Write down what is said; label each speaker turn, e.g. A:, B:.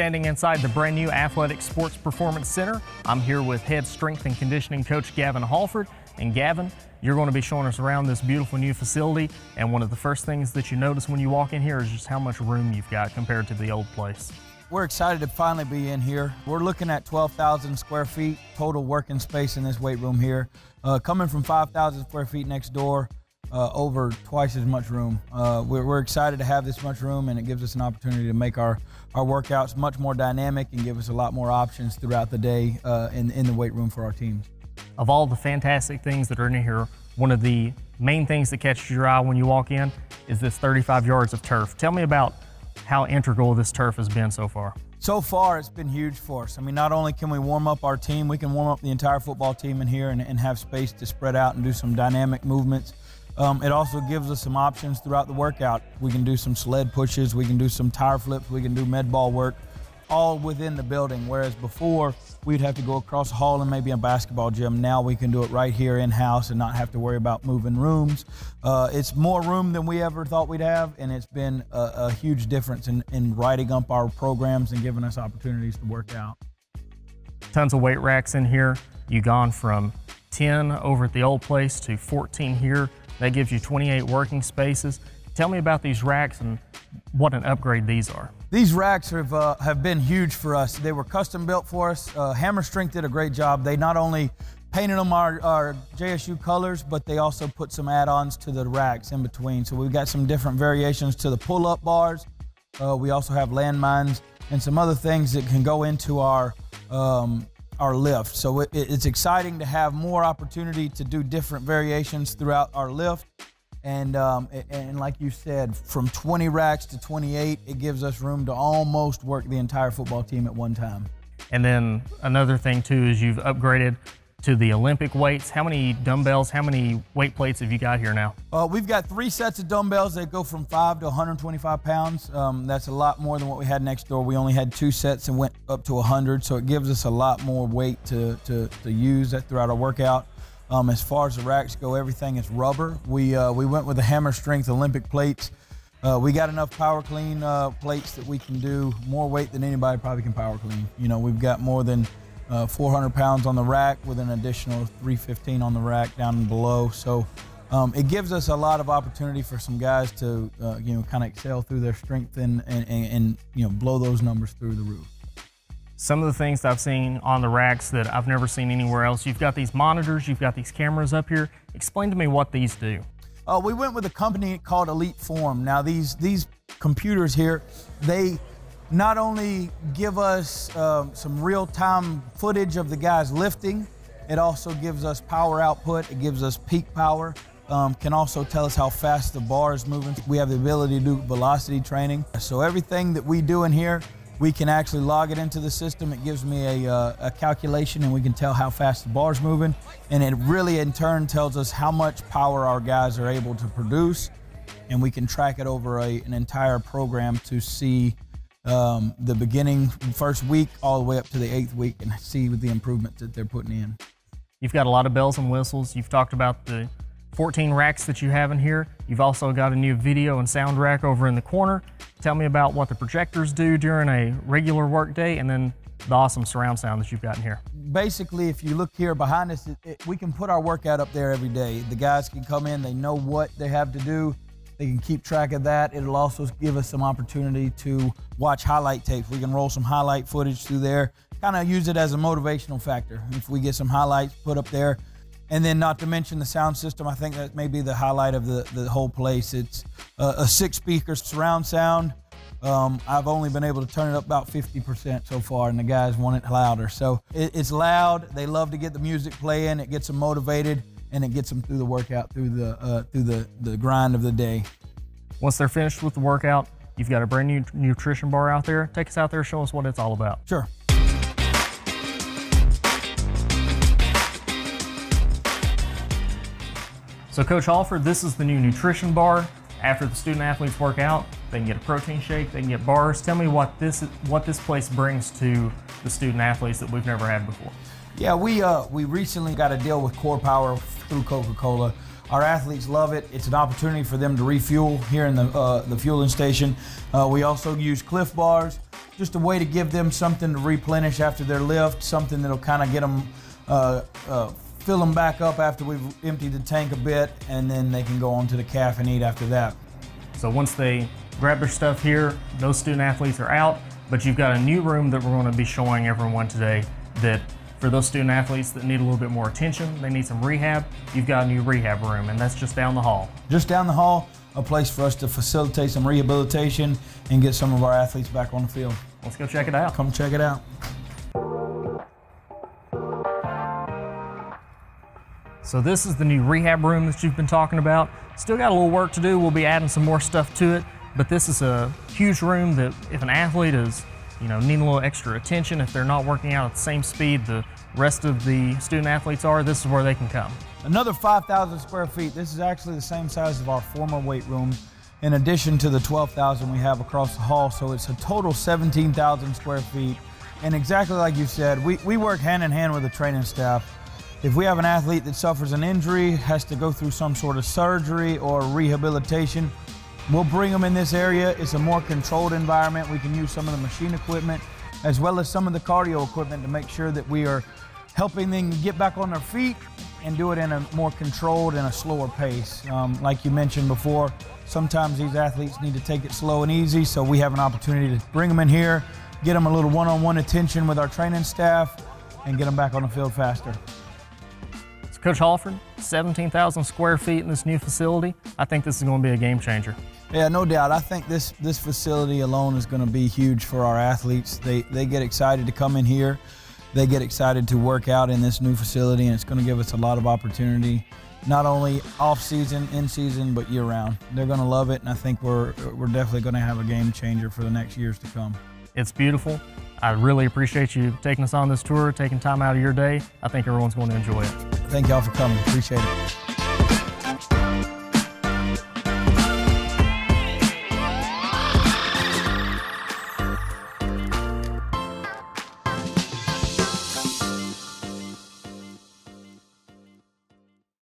A: standing inside the brand new Athletic Sports Performance Center. I'm here with head strength and conditioning coach Gavin Hallford. And Gavin, you're going to be showing us around this beautiful new facility. And one of the first things that you notice when you walk in here is just how much room you've got compared to the old place.
B: We're excited to finally be in here. We're looking at 12,000 square feet total working space in this weight room here. Uh, coming from 5,000 square feet next door, uh, over twice as much room. Uh, we're, we're, excited to have this much room, and it gives us an opportunity to make our, our workouts much more dynamic and give us a lot more options throughout the day uh, in, in the weight room for our teams.
A: Of all the fantastic things that are in here, one of the main things that catches your eye when you walk in is this 35 yards of turf. Tell me about how integral this turf has been so far.
B: So far, it's been huge for us. I mean, not only can we warm up our team, we can warm up the entire football team in here and, and have space to spread out and do some dynamic movements. Um, it also gives us some options throughout the workout. We can do some sled pushes, we can do some tire flips, we can do med ball work, all within the building. Whereas before, we'd have to go across the hall and maybe a basketball gym. Now we can do it right here in house and not have to worry about moving rooms. Uh, it's more room than we ever thought we'd have, and it's been a, a huge difference in, in writing up our programs and giving us opportunities to work out.
A: Tons of weight racks in here. You've gone from 10 over at the old place to 14 here. That gives you 28 working spaces. Tell me about these racks and what an upgrade these are.
B: These racks have, uh, have been huge for us. They were custom built for us. Uh, Hammer Strength did a great job. They not only painted them our, our JSU colors, but they also put some add-ons to the racks in between. So we've got some different variations to the pull-up bars. Uh, we also have landmines and some other things that can go into our um, our lift. So it, it's exciting to have more opportunity to do different variations throughout our lift. And, um, and like you said, from 20 racks to 28, it gives us room to almost work the entire football team at one time.
A: And then another thing too is you've upgraded to the Olympic weights. How many dumbbells, how many weight plates have you got here now?
B: Uh, we've got three sets of dumbbells that go from 5 to 125 pounds. Um, that's a lot more than what we had next door. We only had two sets and went up to 100, so it gives us a lot more weight to, to, to use throughout our workout. Um, as far as the racks go, everything is rubber. We, uh, we went with the Hammer Strength Olympic plates. Uh, we got enough power clean uh, plates that we can do more weight than anybody probably can power clean. You know, we've got more than uh, 400 pounds on the rack with an additional 315 on the rack down below. So um, it gives us a lot of opportunity for some guys to, uh, you know, kind of excel through their strength and, and, and, you know, blow those numbers through the roof.
A: Some of the things I've seen on the racks that I've never seen anywhere else, you've got these monitors, you've got these cameras up here. Explain to me what these do.
B: Uh, we went with a company called EliteForm. Now these these computers here, they not only give us um, some real-time footage of the guys lifting, it also gives us power output, it gives us peak power, um, can also tell us how fast the bar is moving. We have the ability to do velocity training. So everything that we do in here, we can actually log it into the system. It gives me a, uh, a calculation and we can tell how fast the bar is moving. And it really in turn tells us how much power our guys are able to produce. And we can track it over a, an entire program to see um, the beginning first week all the way up to the eighth week and see with the improvements that they're putting in.
A: You've got a lot of bells and whistles. You've talked about the 14 racks that you have in here. You've also got a new video and sound rack over in the corner. Tell me about what the projectors do during a regular work day and then the awesome surround sound that you've got in here.
B: Basically, if you look here behind us, it, it, we can put our workout up there every day. The guys can come in, they know what they have to do. They can keep track of that. It'll also give us some opportunity to watch highlight tapes. We can roll some highlight footage through there, kind of use it as a motivational factor. If we get some highlights put up there, and then not to mention the sound system, I think that may be the highlight of the, the whole place. It's a, a six speaker surround sound. Um, I've only been able to turn it up about 50% so far, and the guys want it louder. So it, it's loud. They love to get the music playing. It gets them motivated and it gets them through the workout, through the uh, through the the grind of the day.
A: Once they're finished with the workout, you've got a brand new nutrition bar out there. Take us out there, show us what it's all about.
B: Sure.
A: So Coach Hallford, this is the new nutrition bar. After the student athletes work out, they can get a protein shake, they can get bars. Tell me what this what this place brings to the student athletes that we've never had before.
B: Yeah, we uh, we recently got a deal with Core Power through Coca-Cola. Our athletes love it. It's an opportunity for them to refuel here in the uh, the fueling station. Uh, we also use Clif bars, just a way to give them something to replenish after their lift, something that'll kind of get them, uh, uh, fill them back up after we've emptied the tank a bit, and then they can go on to the calf and eat after that.
A: So once they grab their stuff here, those student athletes are out, but you've got a new room that we're going to be showing everyone today that for those student athletes that need a little bit more attention, they need some rehab, you've got a new rehab room, and that's just down the hall.
B: Just down the hall, a place for us to facilitate some rehabilitation and get some of our athletes back on the field.
A: Let's go check it out.
B: Come check it out.
A: So this is the new rehab room that you've been talking about. Still got a little work to do. We'll be adding some more stuff to it, but this is a huge room that if an athlete is, you know, needing a little extra attention, if they're not working out at the same speed the rest of the student athletes are, this is where they can come.
B: Another 5,000 square feet. This is actually the same size of our former weight room in addition to the 12,000 we have across the hall. So it's a total 17,000 square feet. And exactly like you said, we, we work hand in hand with the training staff. If we have an athlete that suffers an injury, has to go through some sort of surgery or rehabilitation, we'll bring them in this area. It's a more controlled environment. We can use some of the machine equipment as well as some of the cardio equipment to make sure that we are helping them get back on their feet and do it in a more controlled and a slower pace. Um, like you mentioned before, sometimes these athletes need to take it slow and easy, so we have an opportunity to bring them in here, get them a little one-on-one attention with our training staff, and get them back on the field faster.
A: Coach Hallford, 17,000 square feet in this new facility. I think this is going to be a game changer.
B: Yeah, no doubt. I think this this facility alone is going to be huge for our athletes. They they get excited to come in here. They get excited to work out in this new facility, and it's going to give us a lot of opportunity, not only off season, in season, but year round. They're going to love it, and I think we're we're definitely going to have a game changer for the next years to come.
A: It's beautiful. I really appreciate you taking us on this tour, taking time out of your day. I think everyone's going to enjoy it.
B: Thank y'all for coming. Appreciate it.